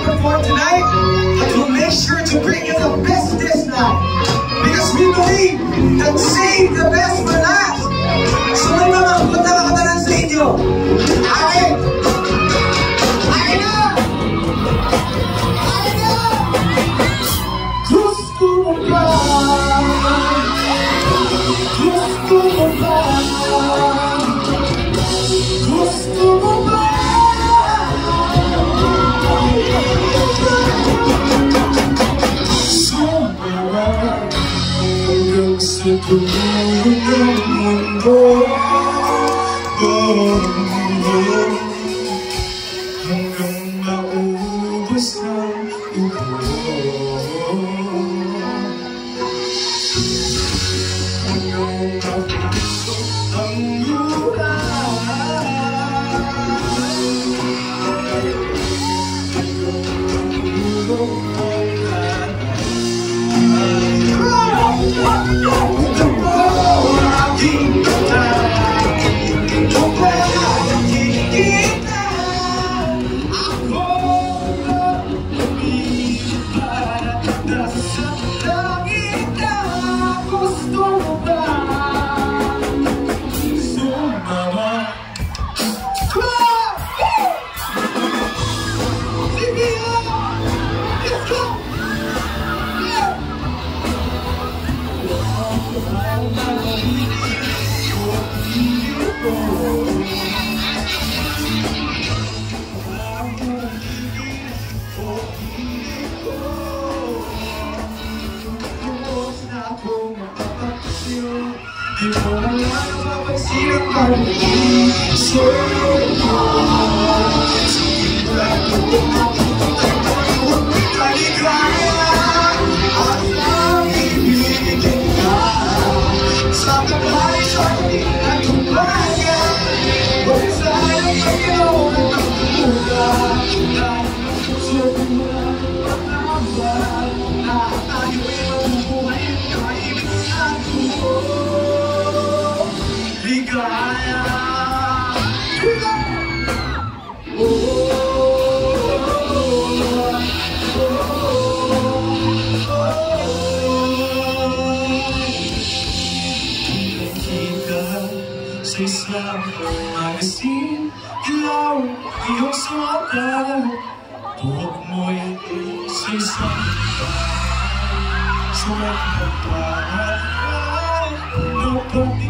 you perform tonight, we'll make sure to bring you the best this night. Because we believe that save the best for last. So sa inyo. Ay na! Ay na! Oh, I Thank you. say sao mà xin yêu vì hôm xóa ta buộc môi say sao sao em thật quá đâu không đi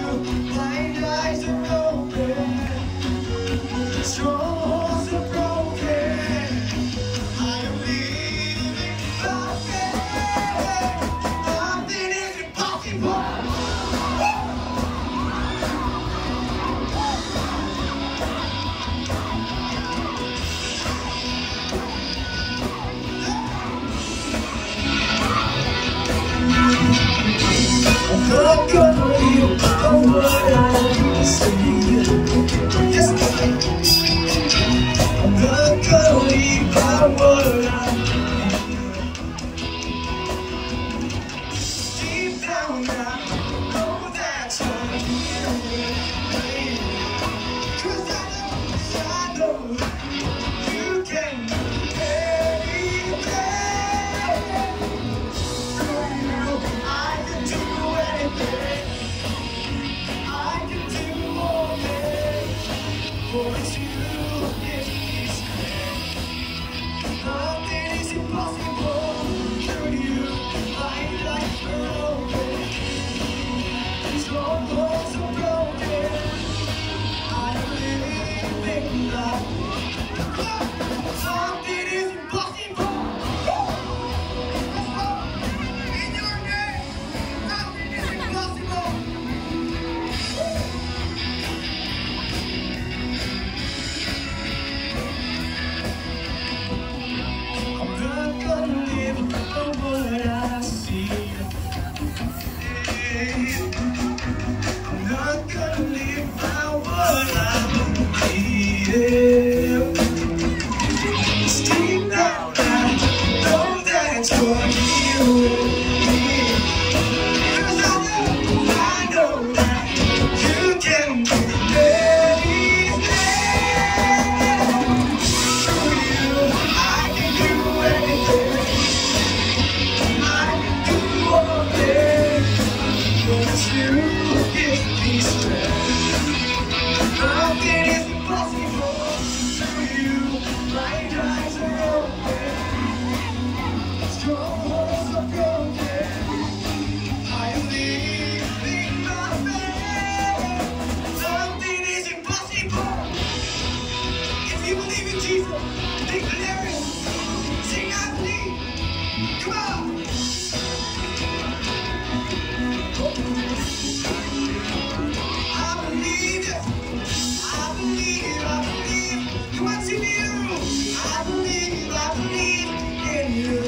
I believe, I believe. in you.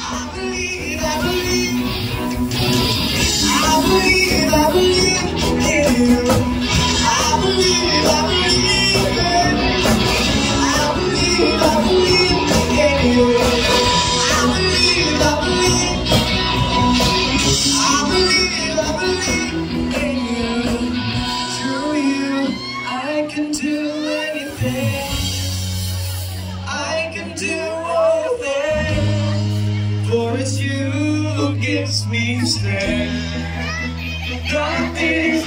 I believe, I believe in you. I believe, I believe in you. I believe, I believe in you.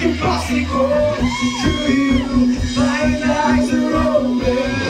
Neste clássico To you. My eyes are open